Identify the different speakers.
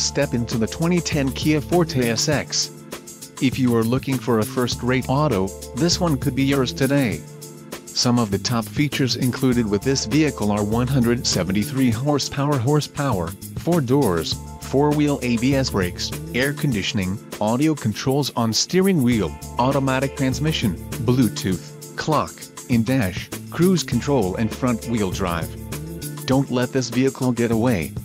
Speaker 1: step into the 2010 Kia Forte SX. If you are looking for a first-rate auto, this one could be yours today. Some of the top features included with this vehicle are 173 horsepower horsepower, 4 doors, 4-wheel ABS brakes, air conditioning, audio controls on steering wheel, automatic transmission, Bluetooth, clock, in-dash, cruise control and front-wheel drive. Don't let this vehicle get away,